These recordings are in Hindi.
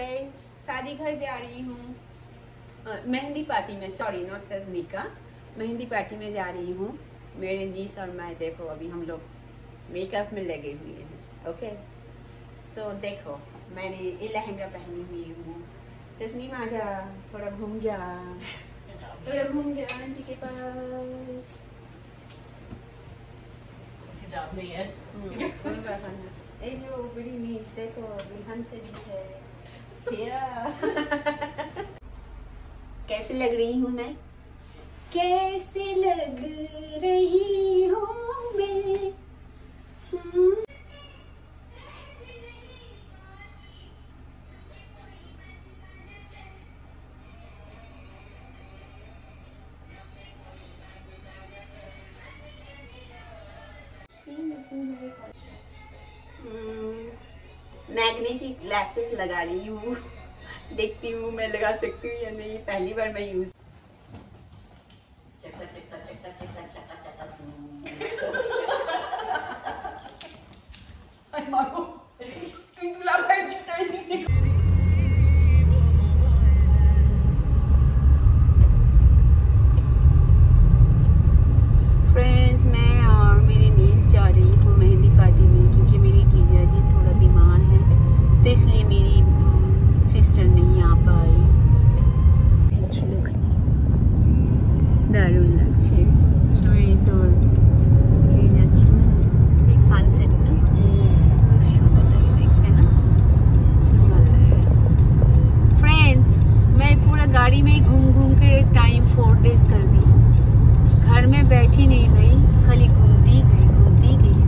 फ्रेंड्स शादी घर जा रही हूँ। मेहंदी पार्टी में सॉरी नॉट तजनीका मेहंदी पार्टी में जा रही हूँ। मेरे नीस और मैं देखो अभी हम लोग मेकअप में लगे हुए हैं ओके सो so, देखो मैंने ये लहंगा पहनी हुई हूँ। तस्नीम आ जा थोड़ा घूम जा। थोड़ा घूम जा आंटी के पास। नहीं है। हम्म। ये जो बड़ी मीच देखो बिहान से भी है। कैसी लग रही हूँ मैं? कैसे लग रही हूँ मैं? मैग्नेटिक ग्लासेस लगा रही हूँ। देखती हूँ मैं लगा सकती हूँ या नहीं। पहली बार मैं यूज़ में नहीं भाई खाली घूमती गई घूमती गई।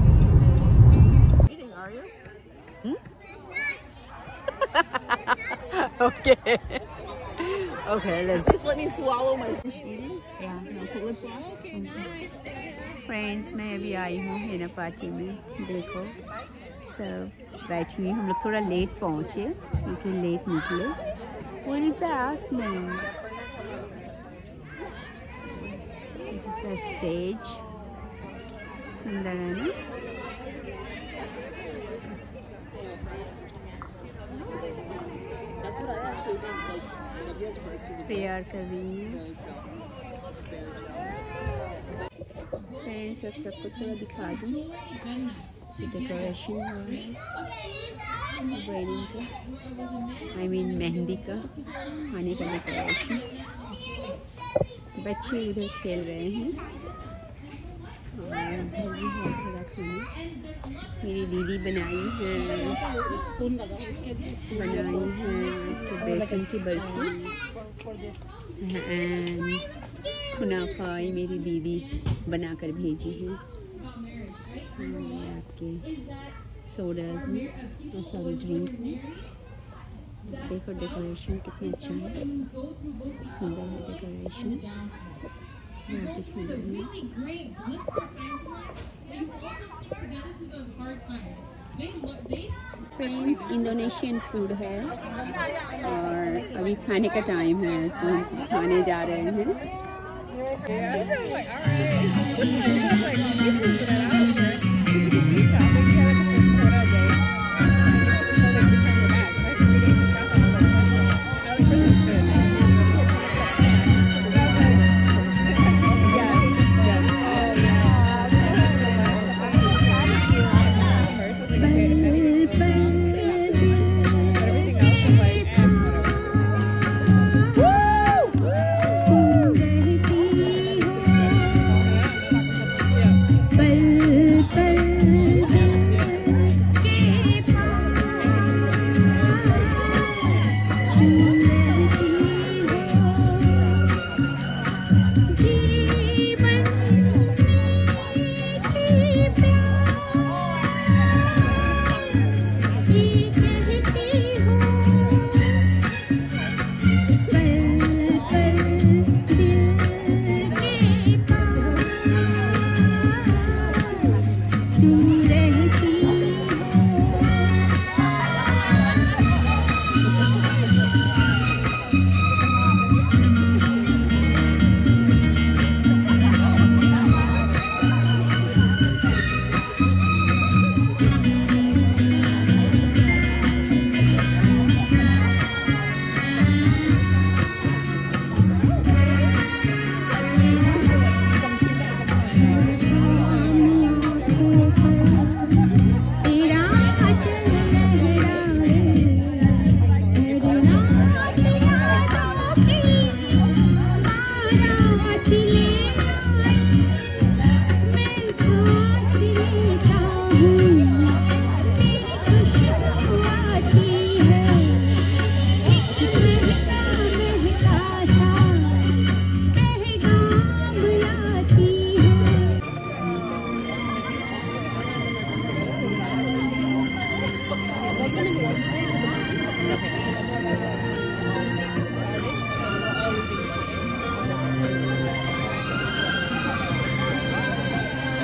Okay. Okay let's Just let me swallow my yeah friends मैं अभी आई हूँ हेना पार्टी में देखो। सब बैठी हुई हम लोग थोड़ा लेट पहुँचे क्योंकि लेट निकले। What is the Asman? This stage. सुंदर है ना प्रेयर फ्रेंड्स सब सबको थोड़ा दिखा दूँ। डेकोरेशन वेडिंग का। आई मीन मेहंदी का। खाने का डेकोरेशन बच्चे उधर खेल रहे हैं। और भी है थोड़ा खाना। मेरी दीदी बनाई है। बनाई है। तो बेसन की बर्फ़ी. एंड खुनाफा ये मेरी दीदी बनाकर भेजी है। आपके सोडाज में और सारे ड्रिंक्स में देखो डेकोरेशन कितनी अच्छा है। सुंदर है डेकोरेशन बहुत ही सुंदर है फ्रेंड्स इंडोनेशियन फ़ूड है और अभी खाने का टाइम है सो हम खाने जा रहे हैं।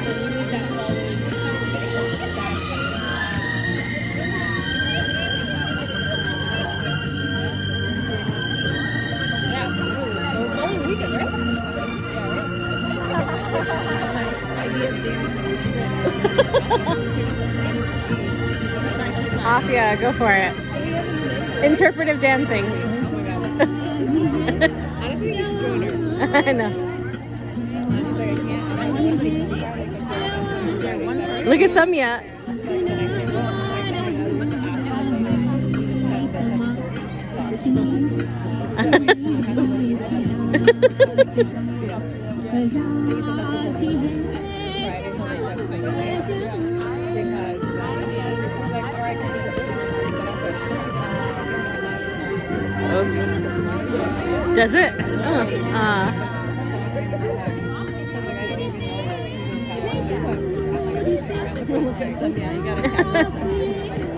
Off, yeah, go for it. Interpretive dancing. I know. Look at some yet. Does it? Oh. Uh. Some, yeah, you gotta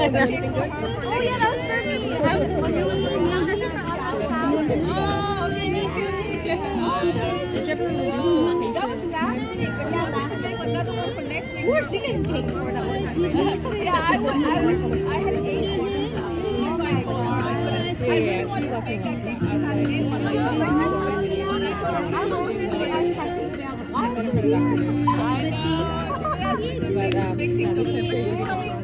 Oh, yeah, that was for me. I was Oh, okay, me too. That was last week, but yeah, last week, another one for next week. Ooh, she didn't take more that one Yeah, I was, I was, I had eight quarters. Oh my god. I really want to make that cake. I'm always going to I was weird. I know. But, um,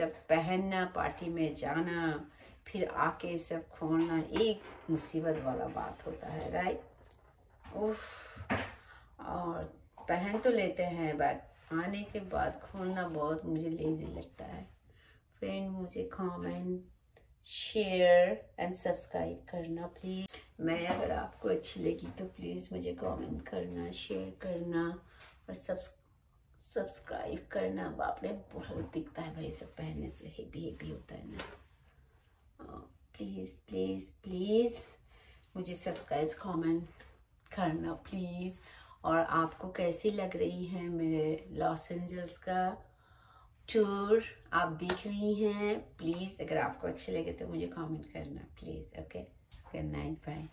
सब पहनना, पार्टी में जाना, फिर आके सब खोलना, एक मुसीबत वाला बात होता है राइट उफ, और पहन तो लेते हैं बट आने के बाद खोलना बहुत मुझे लेजी लगता है। फ्रेंड मुझे कमेंट शेयर एंड सब्सक्राइब करना प्लीज़ मैं अगर आपको अच्छी लगी तो प्लीज़ मुझे कमेंट करना शेयर करना और सब्सक्राइब करना। बाप रे, बहुत दिखता है भाई सब पहनने से। हेवी हेवी होता है ना। प्लीज़ प्लीज़ प्लीज़ मुझे सब्सक्राइब कमेंट करना प्लीज़ और आपको कैसी लग रही है मेरे लॉस एंजल्स का टूर आप देख रही हैं? प्लीज़ अगर आपको अच्छे लगे तो मुझे कमेंट करना please okay good night bye